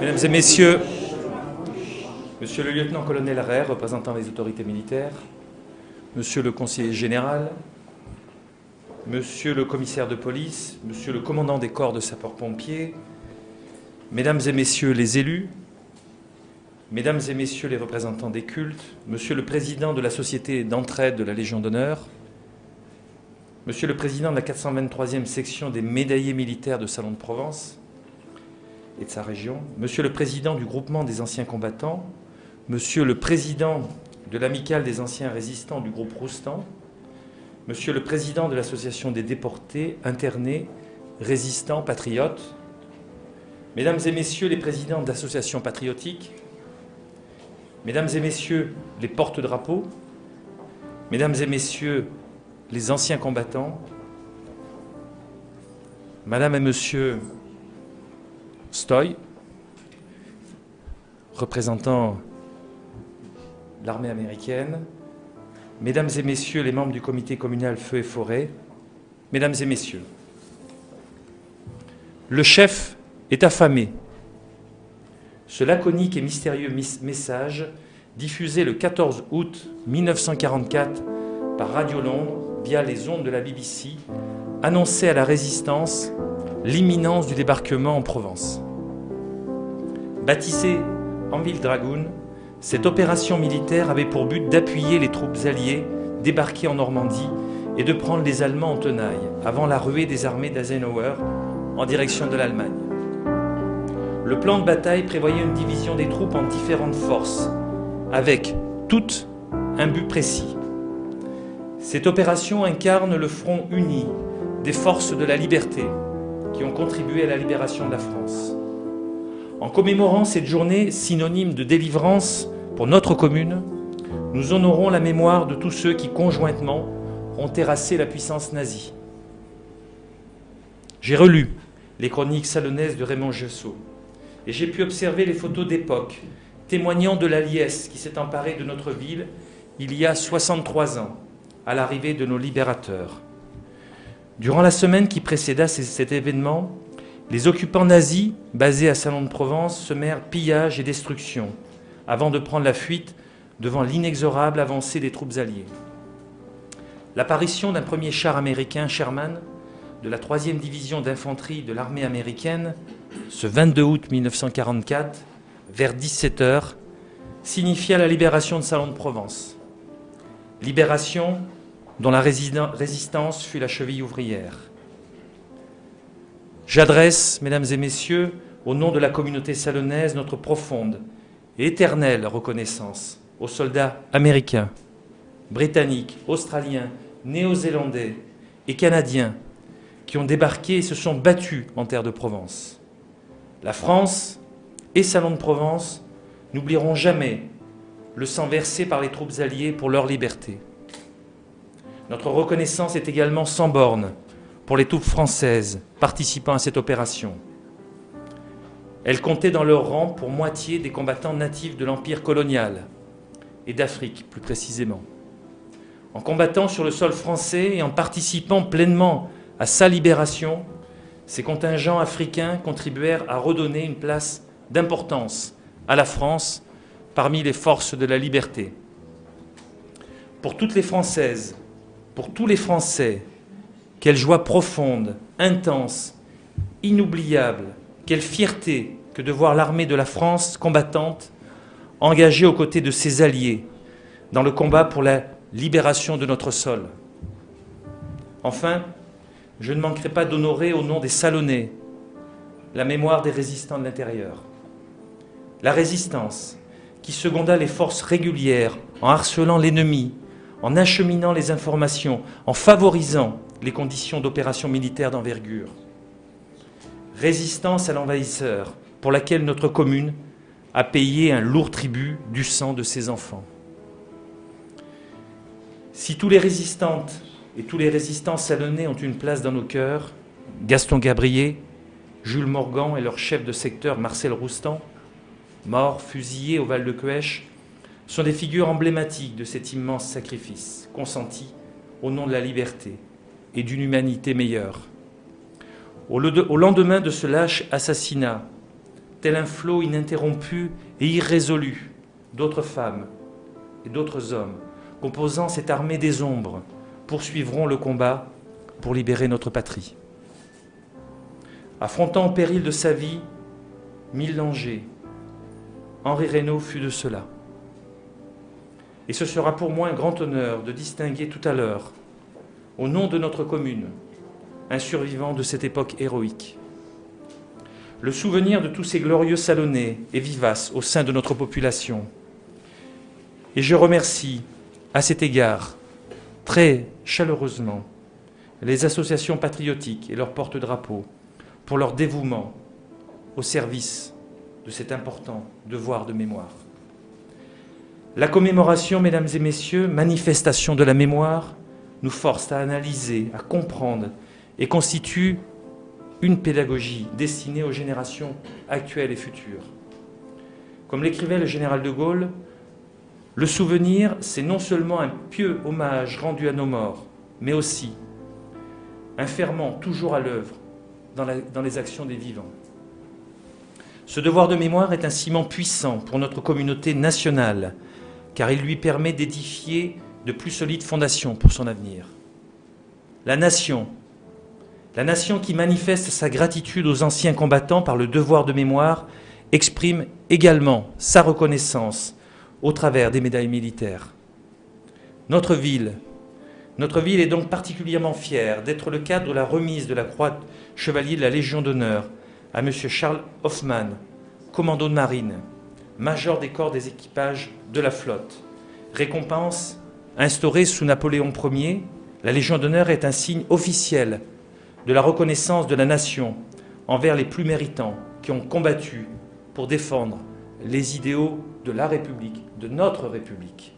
Mesdames et messieurs, monsieur le lieutenant-colonel Ray, représentant les autorités militaires, monsieur le conseiller général, monsieur le commissaire de police, monsieur le commandant des corps de sapeurs-pompiers, mesdames et messieurs les élus, mesdames et messieurs les représentants des cultes, monsieur le président de la société d'entraide de la Légion d'honneur, monsieur le président de la 423e section des médaillés militaires de Salon de Provence, et de sa région, Monsieur le Président du groupement des anciens combattants, Monsieur le Président de l'amicale des anciens résistants du groupe Roustan, Monsieur le Président de l'Association des déportés, internés, résistants, patriotes, Mesdames et Messieurs les présidents d'associations patriotiques, Mesdames et Messieurs les porte-drapeaux, Mesdames et Messieurs les anciens combattants, Madame et Monsieur Stoy, représentant l'armée américaine, Mesdames et Messieurs les membres du comité communal Feu et Forêt, Mesdames et Messieurs, le chef est affamé. Ce laconique et mystérieux message, diffusé le 14 août 1944 par Radio Londres via les ondes de la BBC, annonçait à la résistance l'imminence du débarquement en Provence. Baptisée Anvil Dragoon, cette opération militaire avait pour but d'appuyer les troupes alliées débarquées en Normandie et de prendre les Allemands en tenaille avant la ruée des armées d'Eisenhower en direction de l'Allemagne. Le plan de bataille prévoyait une division des troupes en différentes forces, avec toutes un but précis. Cette opération incarne le front uni des forces de la liberté qui ont contribué à la libération de la France. En commémorant cette journée synonyme de délivrance pour notre commune, nous honorons la mémoire de tous ceux qui, conjointement, ont terrassé la puissance nazie. J'ai relu les chroniques salonnaises de Raymond Gessot et j'ai pu observer les photos d'époque témoignant de la liesse qui s'est emparée de notre ville il y a 63 ans, à l'arrivée de nos libérateurs. Durant la semaine qui précéda cet événement, les occupants nazis, basés à Salon de Provence, semèrent pillage et destruction, avant de prendre la fuite devant l'inexorable avancée des troupes alliées. L'apparition d'un premier char américain, Sherman, de la 3e division d'infanterie de l'armée américaine, ce 22 août 1944, vers 17 h signifia la libération de Salon de Provence. Libération dont la résistance fut la cheville ouvrière. J'adresse, mesdames et messieurs, au nom de la communauté salonnaise, notre profonde et éternelle reconnaissance aux soldats américains, britanniques, australiens, néo-zélandais et canadiens qui ont débarqué et se sont battus en terre de Provence. La France et Salon de Provence n'oublieront jamais le sang versé par les troupes alliées pour leur liberté. Notre reconnaissance est également sans bornes pour les troupes françaises participant à cette opération. Elles comptaient dans leur rang pour moitié des combattants natifs de l'Empire colonial et d'Afrique plus précisément. En combattant sur le sol français et en participant pleinement à sa libération, ces contingents africains contribuèrent à redonner une place d'importance à la France parmi les forces de la liberté. Pour toutes les Françaises, pour tous les Français, quelle joie profonde, intense, inoubliable, quelle fierté que de voir l'armée de la France combattante engagée aux côtés de ses alliés dans le combat pour la libération de notre sol. Enfin, je ne manquerai pas d'honorer au nom des Salonnais la mémoire des résistants de l'intérieur. La résistance qui seconda les forces régulières en harcelant l'ennemi, en acheminant les informations, en favorisant les conditions d'opération militaire d'envergure. Résistance à l'envahisseur, pour laquelle notre commune a payé un lourd tribut du sang de ses enfants. Si tous les résistantes et tous les résistants salonnés ont une place dans nos cœurs, Gaston Gabrier, Jules Morgan et leur chef de secteur Marcel Roustan, morts fusillés au Val de Cuèche, sont des figures emblématiques de cet immense sacrifice consenti au nom de la liberté, et d'une humanité meilleure. Au lendemain de ce lâche assassinat, tel un flot ininterrompu et irrésolu d'autres femmes et d'autres hommes, composant cette armée des ombres, poursuivront le combat pour libérer notre patrie. Affrontant au péril de sa vie mille dangers, Henri Reynaud fut de cela. Et ce sera pour moi un grand honneur de distinguer tout à l'heure, au nom de notre commune, un survivant de cette époque héroïque. Le souvenir de tous ces glorieux salonnés est vivace au sein de notre population. Et je remercie à cet égard très chaleureusement les associations patriotiques et leurs porte-drapeaux pour leur dévouement au service de cet important devoir de mémoire. La commémoration, mesdames et messieurs, manifestation de la mémoire, nous force à analyser, à comprendre et constitue une pédagogie destinée aux générations actuelles et futures. Comme l'écrivait le général de Gaulle, le souvenir, c'est non seulement un pieux hommage rendu à nos morts, mais aussi un ferment toujours à l'œuvre dans, dans, les actions des vivants. Ce devoir de mémoire est un ciment puissant pour notre communauté nationale, car il lui permet d'édifier de plus solides fondations pour son avenir. La nation, la nation qui manifeste sa gratitude aux anciens combattants par le devoir de mémoire exprime également sa reconnaissance au travers des médailles militaires. Notre ville, notre ville est donc particulièrement fière d'être le cadre de la remise de la croix chevalier de la Légion d'honneur à M. Charles Hoffman, commando de marine, major des corps des équipages de la flotte. Récompense instaurée sous Napoléon Ier, la Légion d'honneur est un signe officiel de la reconnaissance de la nation envers les plus méritants qui ont combattu pour défendre les idéaux de la République, de notre République.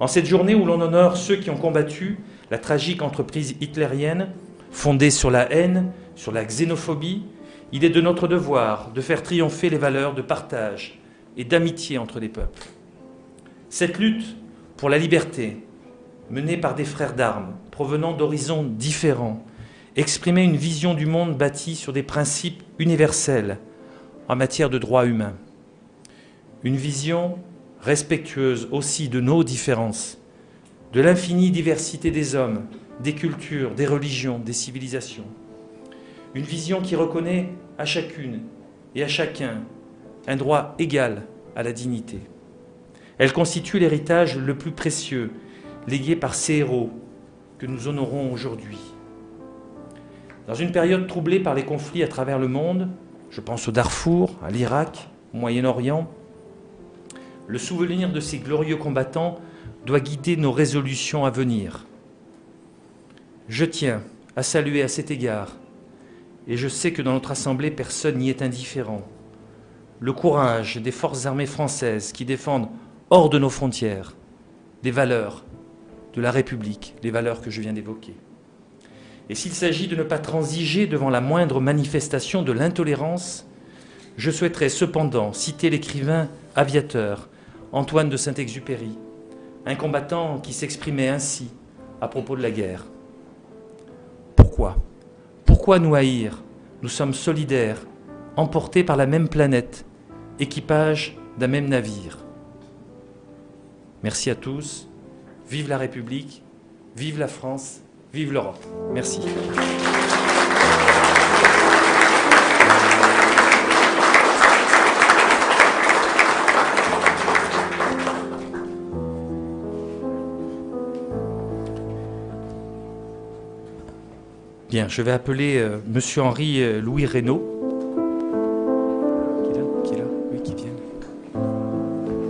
En cette journée où l'on honore ceux qui ont combattu la tragique entreprise hitlérienne fondée sur la haine, sur la xénophobie, il est de notre devoir de faire triompher les valeurs de partage et d'amitié entre les peuples. Cette lutte pour la liberté, menée par des frères d'armes provenant d'horizons différents, exprimer une vision du monde bâtie sur des principes universels en matière de droits humains. Une vision respectueuse aussi de nos différences, de l'infinie diversité des hommes, des cultures, des religions, des civilisations. Une vision qui reconnaît à chacune et à chacun un droit égal à la dignité. Elle constitue l'héritage le plus précieux légué par ces héros que nous honorons aujourd'hui. Dans une période troublée par les conflits à travers le monde, je pense au Darfour, à l'Irak, au Moyen-Orient, le souvenir de ces glorieux combattants doit guider nos résolutions à venir. Je tiens à saluer à cet égard, et je sais que dans notre Assemblée, personne n'y est indifférent, le courage des forces armées françaises qui défendent hors de nos frontières des valeurs de la République, les valeurs que je viens d'évoquer. Et s'il s'agit de ne pas transiger devant la moindre manifestation de l'intolérance, je souhaiterais cependant citer l'écrivain aviateur Antoine de Saint-Exupéry, un combattant qui s'exprimait ainsi à propos de la guerre. Pourquoi? Pourquoi nous haïr? Nous sommes solidaires, emportés par la même planète, équipage d'un même navire. Merci à tous, vive la République, vive la France Vive l'Europe. Merci. Bien, je vais appeler euh, Monsieur Henri euh, Louis Reynaud.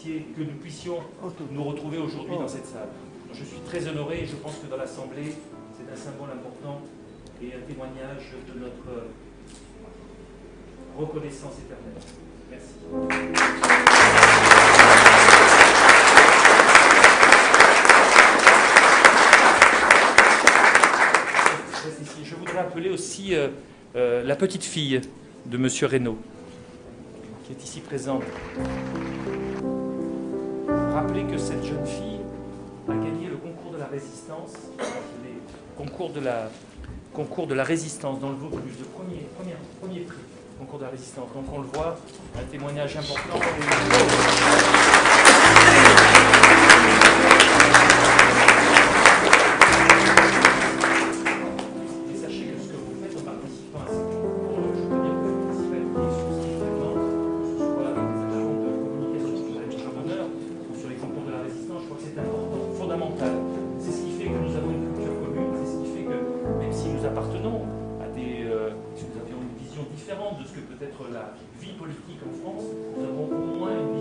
que nous puissions nous retrouver aujourd'hui dans cette salle. Je suis très honoré et je pense que dans l'Assemblée, c'est un symbole important et un témoignage de notre euh, reconnaissance éternelle. Merci. je voudrais appeler aussi euh, euh, la petite fille de M. Reynaud, qui est ici présente. Rappeler que cette jeune fille a gagné le concours de la résistance, les concours de la, concours de la résistance dans le Vaucluse, le premier, premier, premier prix, concours de la résistance. Donc on le voit, un témoignage important. De ce que peut être la vie politique en France, nous avons au moins une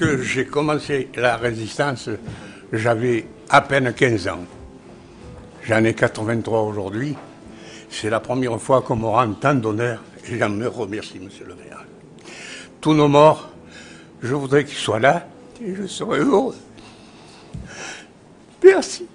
Lorsque j'ai commencé la résistance, j'avais à peine 15 ans. J'en ai 83 aujourd'hui. C'est la première fois qu'on me rend tant d'honneur et j'en me remercie, monsieur le maire. Tous nos morts, je voudrais qu'ils soient là et je serais heureux. Merci.